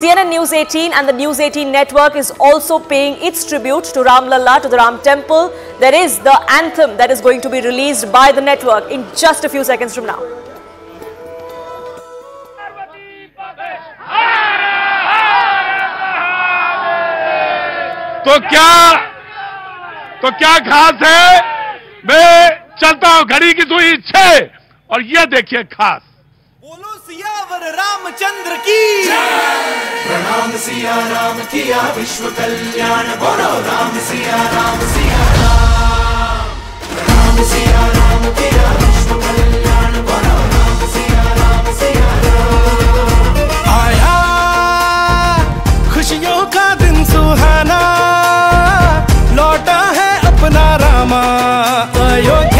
CNN News 18 and the News 18 network is also paying its tribute to Ram Lalla, to the Ram Temple. There is the anthem that is going to be released by the network in just a few seconds from now. तो क्या तो क्या खास है मैं चलता हूं घड़ी की सुई छह और ये देखिए खास बोलो सियावर रामचंद्र की। प्रणाम सिया राम, किया विश्व कल्याण। बोलो राम सिया राम सिया राम सिया राम, किया विश्व कल्याण। बोलो राम सिया राम सिया राम। आया, खुशियों का दिन सुहाना। लौटा है अपना रामा। अयोध्या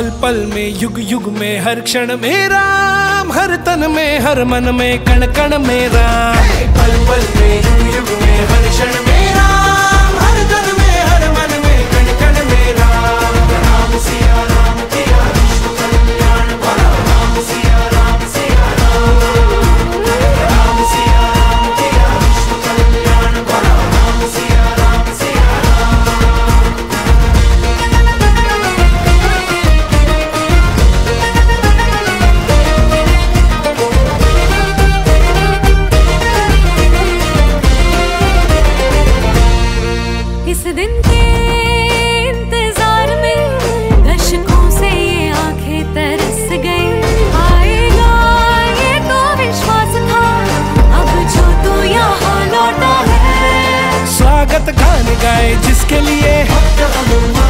पल पल में, युग युग में, हर क्षण में राम, हर तन में, हर मन में, कण कण में राम। स्वागत गान गाए जिसके लिए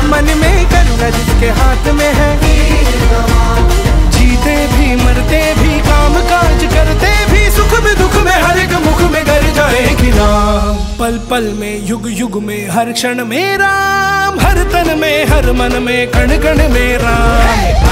मन में करुणा जिसके हाथ में है। जीते भी, मरते भी, काम काज करते भी, सुख में, दुख में, हर एक मुख में गर जाएगी राम। पल पल में, युग युग में, हर क्षण में राम। हर तन में, हर मन में, कण कण में राम।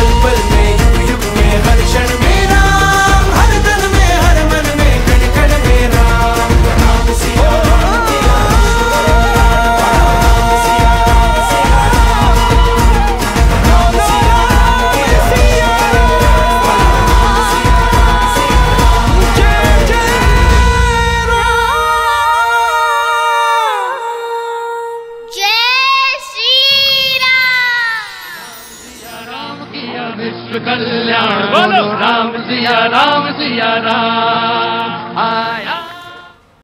कल्याण बोलो। राम सिया राम सिया राम। आया